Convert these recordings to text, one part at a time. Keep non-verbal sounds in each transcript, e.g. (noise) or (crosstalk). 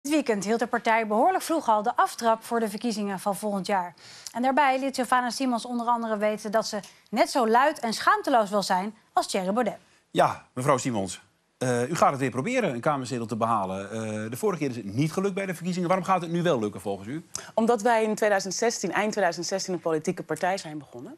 Dit weekend hield de partij behoorlijk vroeg al de aftrap voor de verkiezingen van volgend jaar. En daarbij liet Sylvana Simons onder andere weten dat ze net zo luid en schaamteloos wil zijn als Thierry Baudet. Ja, mevrouw Simons. Uh, u gaat het weer proberen, een Kamerzetel te behalen. Uh, de vorige keer is het niet gelukt bij de verkiezingen. Waarom gaat het nu wel lukken volgens u? Omdat wij in 2016, eind 2016 een politieke partij zijn begonnen.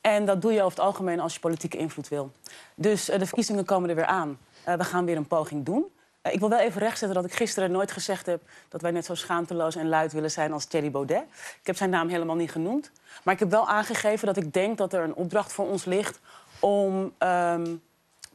En dat doe je over het algemeen als je politieke invloed wil. Dus uh, de verkiezingen komen er weer aan. we gaan weer een poging doen. Ik wil wel even rechtzetten dat ik gisteren nooit gezegd heb... dat wij net zo schaamteloos en luid willen zijn als Thierry Baudet. Ik heb zijn naam helemaal niet genoemd. Maar ik heb wel aangegeven dat ik denk dat er een opdracht voor ons ligt... om... Um,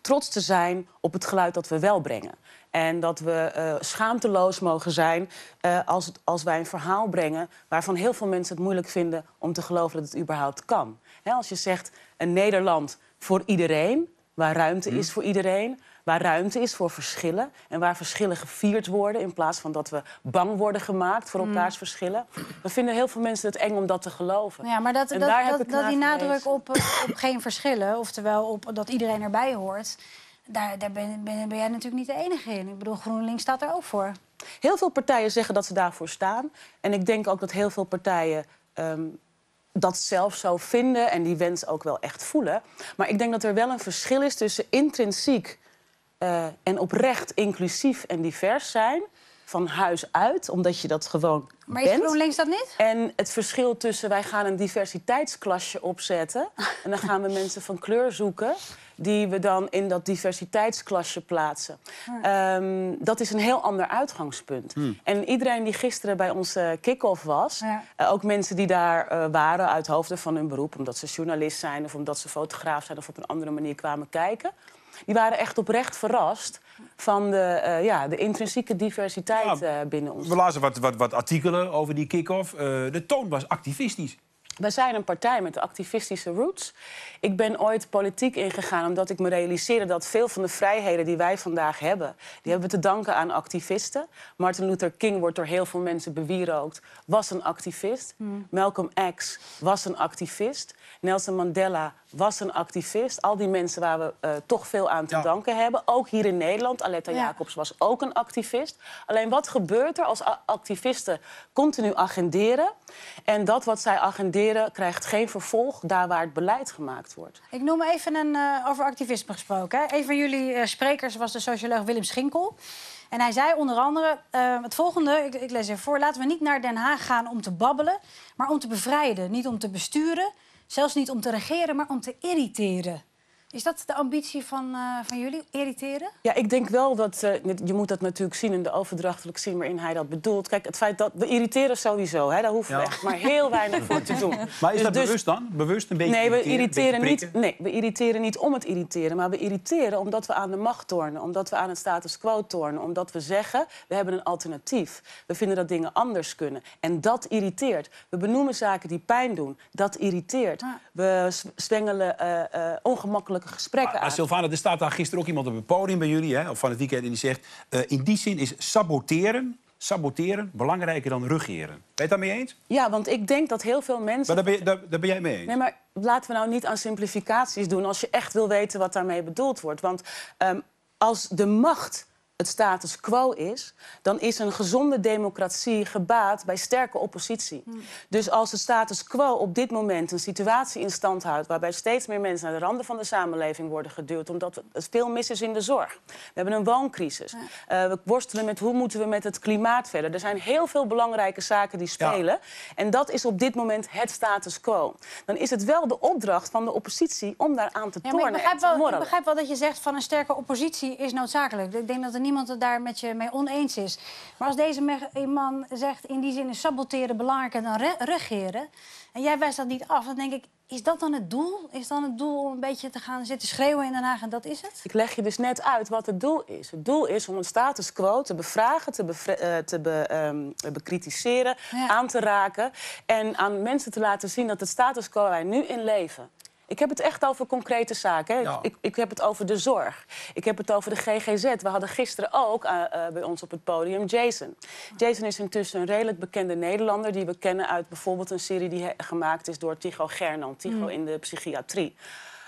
trots te zijn op het geluid dat we wel brengen. En dat we uh, schaamteloos mogen zijn uh, als, als wij een verhaal brengen... waarvan heel veel mensen het moeilijk vinden om te geloven dat het überhaupt kan. als je zegt een Nederland voor iedereen, waar ruimte is mhm. voor iedereen waar ruimte is voor verschillen en waar verschillen gevierd worden in plaats van dat we bang worden gemaakt voor mm. elkaars verschillen. Dan vinden heel veel mensen het eng om dat te geloven. Ja, maar dat, dat, dat, dat die nadruk op, op geen verschillen, oftewel op dat iedereen erbij hoort, daar, daar ben, ben, ben, jij natuurlijk niet de enige in. Ik bedoel, GroenLinks staat er ook voor. Heel veel partijen zeggen dat ze daarvoor staan. En ik denk ook dat heel veel partijen ehm, dat zelf zo vinden en die wens ook wel echt voelen. Maar ik denk dat er wel een verschil is tussen intrinsiek uh, en oprecht inclusief en divers zijn van huis uit, omdat je dat gewoon maar is GroenLinks dat niet? En het verschil tussen wij gaan een diversiteitsklasje opzetten... (laughs) en dan gaan we mensen van kleur zoeken die we dan in dat diversiteitsklasje plaatsen. Um, dat is een heel ander uitgangspunt. Hmm. En iedereen die gisteren bij onze kick-off was... Uh, ook mensen die daar uh, waren uit hoofden van hun beroep... omdat ze journalist zijn of omdat ze fotograaf zijn... of op een andere manier kwamen kijken die waren echt oprecht verrast van de, uh, ja, de intrinsieke diversiteit uh, binnen ons. We lazen wat, wat, wat artikelen over die kick-off. Uh, de toon was activistisch. Wij zijn een partij met activistische roots. Ik ben ooit politiek ingegaan omdat ik me realiseerde dat veel van de vrijheden die wij vandaag hebben, die hebben we te danken aan activisten. Martin Luther King wordt door heel veel mensen bewierookt, was een activist. Hmm. Malcolm X was een activist. Nelson Mandela was een activist. Al die mensen waar we uh, toch veel aan te danken hebben. Ook hier in Nederland. Aletta Jacobs was ook een activist. Alleen wat gebeurt er als activisten continu agenderen? En dat wat zij agenderen krijgt geen vervolg daar waar het beleid gemaakt wordt. Ik noem even een, uh, over activisme gesproken. Hè. Een van jullie uh, sprekers was de socioloog Willem Schinkel. En hij zei onder andere uh, het volgende, ik, ik lees even voor... laten we niet naar Den Haag gaan om te babbelen, maar om te bevrijden. Niet om te besturen, Zelfs niet om te regeren, maar om te irriteren. Is dat de ambitie van, uh, van jullie, irriteren? Ja, ik denk wel dat... Uh, je moet dat natuurlijk zien in de overdrachtelijke zin waarin hij dat bedoelt. Kijk, het feit dat... We irriteren sowieso, hè, daar hoeven we echt maar heel weinig voor te doen. (laughs) Maar is dus dat dus, bewust dan? Bewust een beetje Nee, we irriteren, niet, nee, we irriteren niet om het irriteren. Maar we irriteren omdat we aan de macht tornen. Omdat we aan het status quo tornen. Omdat we zeggen, we hebben een alternatief. We vinden dat dingen anders kunnen. En dat irriteert. We benoemen zaken die pijn doen. Dat irriteert. We zwengelen uh, ongemakkelijk gesprekken maar, er staat daar gisteren ook iemand op het podium bij jullie, hè, of van het weekend, en die zegt: uh, in die zin is saboteren saboteren belangrijker dan regeren. Ben je het daarmee eens? Ja, want ik denk dat heel veel mensen... Maar daar ben, je, daar, daar ben jij mee eens? Nee, maar laten we nou niet aan simplificaties doen... als je echt wil weten wat daarmee bedoeld wordt. Want um, als de macht het status quo is, dan is een gezonde democratie gebaat bij sterke oppositie. Hmm. Dus als de status quo op dit moment een situatie in stand houdt waarbij steeds meer mensen naar de randen van de samenleving worden geduwd, omdat er veel mis is in de zorg. We hebben een wooncrisis. Uh, we worstelen met hoe moeten we met het klimaat verder. Er zijn heel veel belangrijke zaken die spelen. En dat is op dit moment het status quo. Dan is het wel de opdracht van de oppositie om daar aan te tornen. Ja, ik, begrijp wel, ik begrijp wel dat je zegt van een sterke oppositie is noodzakelijk. Ik denk dat er niemand het daar met je mee oneens is. Maar als deze man zegt in die zin is saboteren belangrijker dan regeren... en jij wijst dat niet af, dan denk ik, is dat dan het doel? Is dan het doel om een beetje te gaan zitten schreeuwen in Den Haag en dat is het? Ik leg je dus net uit wat het doel is. Het doel is om een status quo te bevragen, te, uh, te be, um, bekritiseren, aan te raken... en aan mensen te laten zien dat het status quo wij nu in leven ik heb het echt over concrete zaken. Hè. Ik, ik, heb het over de zorg. Ik heb het over de GGZ. We hadden gisteren ook uh, uh, bij ons op het podium Jason. Jason is intussen een redelijk bekende Nederlander... die we kennen uit bijvoorbeeld een serie die gemaakt is door Tycho Gernan. Tycho mm. in de psychiatrie.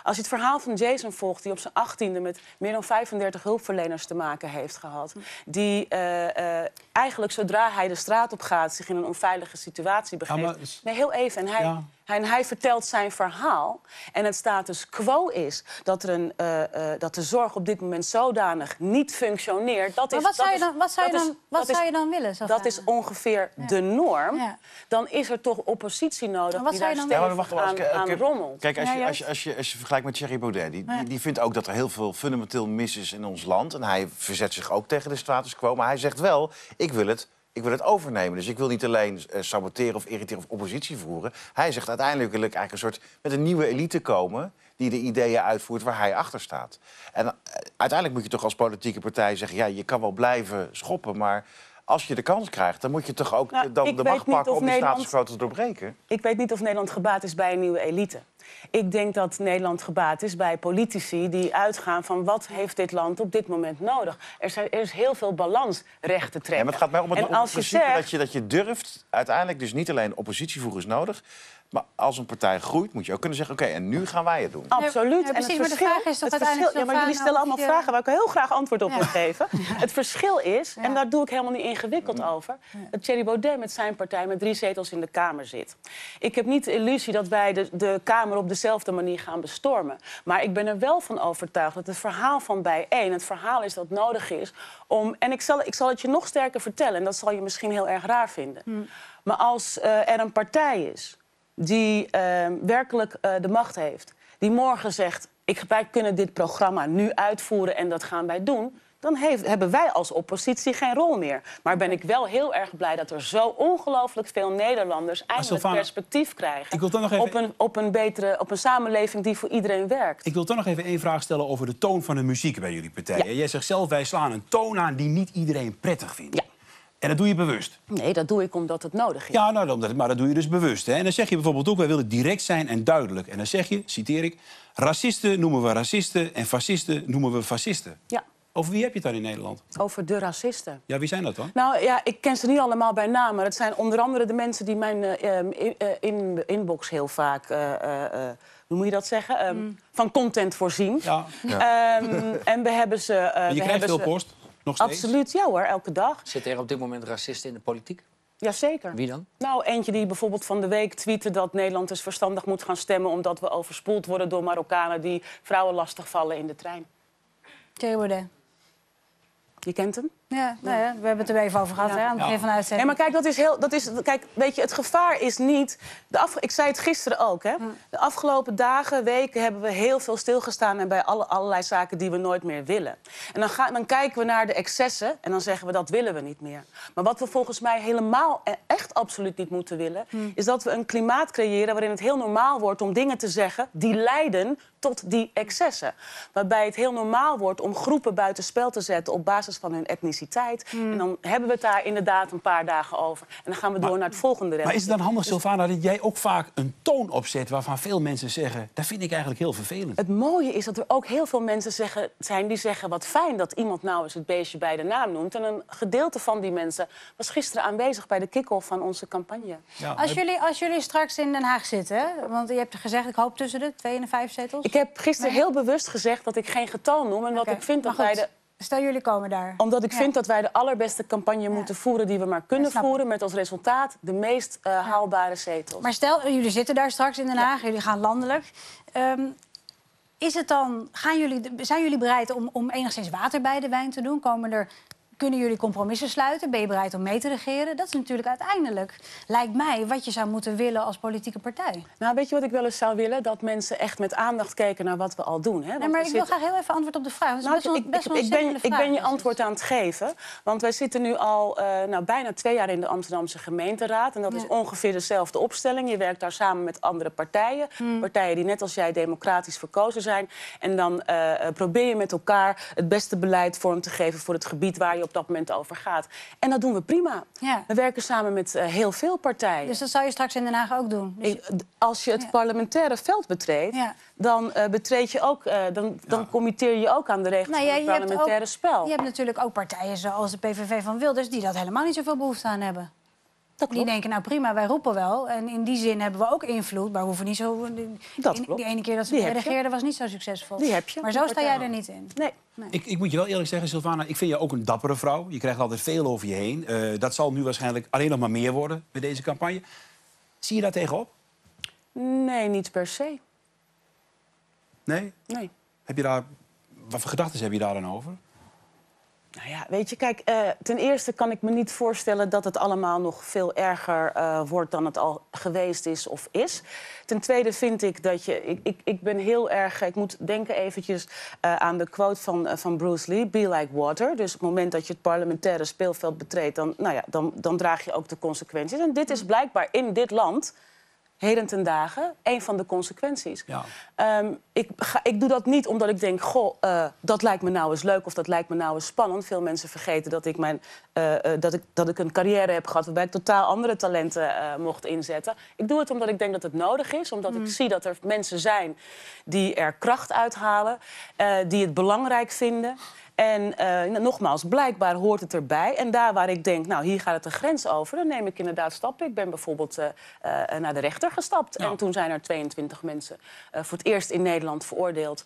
Als je het verhaal van Jason volgt, die op zijn achttiende met meer dan 35 hulpverleners te maken heeft gehad. Die eh, eh, eigenlijk zodra hij de straat op gaat, zich in een onveilige situatie begeeft. maar Nee, heel even. En hij, Ja. En hij vertelt zijn verhaal. En het status quo is dat, er een, eh, eh, dat de zorg op dit moment zodanig niet functioneert. Dat Maar is, wat zou dat je is- dan, wat zou je dat dan, is- wat zou je dan willen? zo dat is ongeveer de norm. Ja. Dan is er toch oppositie nodig Maar wat die zou daar je dan stevig willen? Ja, maar wacht wel. aan, als ik- aan ik- rommelt. Kijk, als je, als, je, als, je, als je vergelijkt met Thierry Baudet... Die, Ja. die, die vindt ook dat er heel veel fundamenteel mis is in ons land. En hij verzet zich ook tegen de status quo. Maar hij zegt wel, ik wil het, ik wil het overnemen. Dus ik wil niet alleen eh, saboteren of irriteren of oppositie voeren. Hij zegt, uiteindelijk wil ik eigenlijk een soort... met een nieuwe elite komen die de ideeën uitvoert waar hij achter staat. En eh, uiteindelijk moet je toch als politieke partij zeggen... ja, je kan wel blijven schoppen, maar... Als je de kans krijgt, dan moet je toch ook Nou, dan de macht pakken om die Nederland- status te doorbreken. Ik weet niet of Nederland gebaat is bij een nieuwe elite. Ik denk dat Nederland gebaat is bij politici die uitgaan van wat heeft dit land op dit moment nodig. Er, zijn, er is heel veel balans recht te trekken. Ja, maar het gaat mij om het, en om het als je principe zegt, dat, je, dat je durft, uiteindelijk dus niet alleen oppositievoer is nodig... maar als een partij groeit, moet je ook kunnen zeggen... oké, en nu gaan wij het doen. Absoluut. Ja, precies, maar de vraag is toch het uiteindelijk verschil- Ja, maar jullie stellen of allemaal je- vragen waar ik heel graag antwoord op Ja. wil geven. (laughs) Het verschil is, en daar doe ik helemaal niet ingewikkeld over... dat Thierry Baudet met zijn partij met drie zetels in de Kamer zit. Ik heb niet de illusie dat wij de, de Kamer op dezelfde manier gaan bestormen. Maar ik ben er wel van overtuigd dat het verhaal van bijeen... het verhaal is dat nodig is om... en ik zal, ik zal het je nog sterker vertellen... en dat zal je misschien heel erg raar vinden. Hmm. Maar als eh, er een partij is die eh, werkelijk eh, de macht heeft... die morgen zegt, ik, wij kunnen dit programma nu uitvoeren en dat gaan wij doen... dan heeft, hebben wij als oppositie geen rol meer. Maar ben ik wel heel erg blij dat er zo ongelooflijk veel Nederlanders... eindelijk Sylvana, perspectief krijgen ik wil toch nog even- op, een, op, een betere, op een samenleving die voor iedereen werkt. Ik wil toch nog even één vraag stellen over de toon van de muziek bij jullie partij. Ja. Jij zegt zelf, wij slaan een toon aan die niet iedereen prettig vindt. Ja. En dat doe je bewust. Nee, dat doe ik omdat het nodig is. Ja, nou, dat- maar dat doe je dus bewust. Hè? En dan zeg je bijvoorbeeld ook, wij willen direct zijn en duidelijk. En dan zeg je, citeer ik, racisten noemen we racisten en fascisten noemen we fascisten. Ja, Over wie heb je het dan in Nederland? over de racisten. Ja, wie zijn dat dan? Nou ja, ik ken ze niet allemaal bij naam, maar het zijn onder andere de mensen die mijn eh, eh, in, eh, in- inbox heel vaak, eh, eh, eh, hoe moet je dat zeggen, Ehm, van content voorzien. Ja, Ehm, en we hebben ze. eh, we je krijgt hebben veel ze- post, nog steeds. Absoluut, ja hoor, elke dag. Zitten er op dit moment racisten in de politiek? Jazeker. Wie dan? Nou, eentje die bijvoorbeeld van de week tweette dat Nederland dus verstandig moet gaan stemmen omdat we overspoeld worden door Marokkanen die vrouwen lastigvallen in de trein. Thierry Baudet. Je kent hem? Ja, nou ja, we hebben het er even over gehad hè, aan het begin Ja. van de maar kijk, dat is heel. Dat is, kijk, weet je, het gevaar is niet. De af, ik zei het gisteren ook, hè? De afgelopen dagen, weken hebben we heel veel stilgestaan en bij alle, allerlei zaken die we nooit meer willen. En dan, gaan, dan kijken we naar de excessen en dan zeggen we dat willen we niet meer. Maar wat we volgens mij helemaal en echt absoluut niet moeten willen, is dat we een klimaat creëren waarin het heel normaal wordt om dingen te zeggen die leiden tot die excessen. Waarbij het heel normaal wordt om groepen buitenspel te zetten op basis van hun etniciteit. En dan hebben we het daar inderdaad een paar dagen over. En dan gaan we door naar het volgende Maar is het dan handig, Sylvana, dat jij ook vaak een toon opzet... waarvan veel mensen zeggen, dat vind ik eigenlijk heel vervelend. Het mooie is dat er ook heel veel mensen zeggen, zijn die zeggen... wat fijn dat iemand nou eens het beestje bij de naam noemt. En een gedeelte van die mensen was gisteren aanwezig... bij de kick-off van onze campagne. Ja, Als jullie, als jullie straks in Den Haag zitten, want je hebt gezegd, ik hoop tussen de twee en de vijf zetels. Ik heb gisteren Nee. heel bewust gezegd dat ik geen getal noem... en Oké, ik vind dat goed, de Stel, jullie komen daar. Omdat ik Ja. vind dat wij de allerbeste campagne moeten voeren die we maar kunnen voeren. Met als resultaat de meest eh, haalbare zetels. Maar stel, jullie zitten daar straks in Den Haag, jullie gaan landelijk. Ehm, is het dan, gaan jullie, zijn jullie bereid om, om enigszins water bij de wijn te doen? Komen er, kunnen jullie compromissen sluiten? Ben je bereid om mee te regeren? Dat is natuurlijk uiteindelijk, lijkt mij, wat je zou moeten willen als politieke partij. Nou, weet je wat ik wel eens zou willen? Dat mensen echt met aandacht kijken naar wat we al doen. Hè? Want Nee, maar ik wil graag heel even antwoord op de vraag. Nou, best ik, best ik, ik, ben, ik ben je dus. antwoord aan het geven. Want wij zitten nu al eh, nou, bijna twee jaar in de Amsterdamse gemeenteraad. En dat is ongeveer dezelfde opstelling. Je werkt daar samen met andere partijen. Hmm. Partijen die net als jij democratisch verkozen zijn. En dan eh, eh, probeer je met elkaar het beste beleid vorm te geven... voor het gebied waar je op dat moment over gaat. En dat doen we prima. Ja. We werken samen met eh, heel veel partijen. Dus dat zou je straks in Den Haag ook doen. Dus- Ik- Als je het Ja. parlementaire veld betreedt, Ja. dan, eh, betreed je ook, eh, dan, dan committeer je ook aan de regels Nou van het parlementaire ook- spel. Je hebt natuurlijk ook partijen zoals de PVV van Wilders... die dat helemaal niet zoveel behoefte aan hebben. Die klopt. denken, nou prima, wij roepen wel. En in die zin hebben we ook invloed. Maar we hoeven niet zo... Die, Dat die, klopt. die ene keer dat ze Die regeerden was niet zo succesvol. Die heb je, Maar zo sta jij er niet in. Nee. Ik, ik moet je wel eerlijk zeggen, Sylvana, ik vind je ook een dappere vrouw. Je krijgt altijd veel over je heen. Eh, dat zal nu waarschijnlijk alleen nog maar meer worden met deze campagne. Zie je daar tegenop? Nee, niet per se. Nee? Nee. Heb je daar, wat voor gedachten heb je daar dan over? Nou ja, weet je, kijk, eh, ten eerste kan ik me niet voorstellen dat het allemaal nog veel erger eh, wordt dan het al geweest is of is. Ten tweede vind ik dat je, ik, ik, ben heel erg, ik moet denken eventjes eh, aan de quote van, van Bruce Lee, be like water. Dus op het moment dat je het parlementaire speelveld betreedt, dan, nou ja, dan, dan draag je ook de consequenties. En dit is blijkbaar in dit land heden ten dagen een van de consequenties. Ja. Ehm, ik, ga, ik doe dat niet omdat ik denk, goh, eh, dat lijkt me nou eens leuk of dat lijkt me nou eens spannend. Veel mensen vergeten dat ik, mijn, eh, eh, dat ik, dat ik een carrière heb gehad waarbij ik totaal andere talenten eh, mocht inzetten. Ik doe het omdat ik denk dat het nodig is, omdat ik zie dat er mensen zijn die er kracht uithalen, eh, die het belangrijk vinden. En eh, nogmaals, blijkbaar hoort het erbij. En daar waar ik denk, nou, hier gaat het de grens over... dan neem ik inderdaad stappen. Ik ben bijvoorbeeld eh, eh, naar de rechter gestapt. Ja. En toen zijn er 22 mensen voor het eerst in Nederland veroordeeld...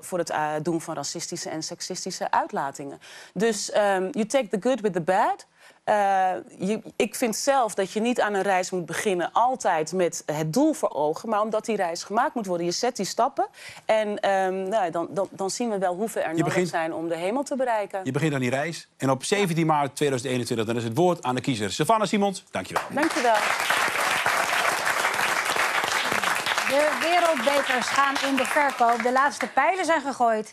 voor het doen van racistische en seksistische uitlatingen. Dus ehm, you take the good with the bad... Eh, je, ik vind zelf dat je niet aan een reis moet beginnen altijd met het doel voor ogen, maar omdat die reis gemaakt moet worden. Je zet die stappen en ehm, nou, dan, dan, dan zien we wel hoeveel er nodig begint- zijn om de hemel te bereiken. Je begint aan die reis. En op 17 maart 2021 dan is het woord aan de kiezer. Savannah Simons, dankjewel. Dankjewel. De wereldbekers gaan in de verkoop. De laatste pijlen zijn gegooid.